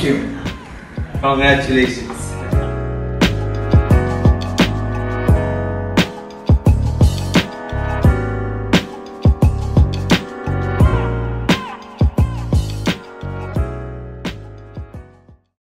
Thank you. Congratulations.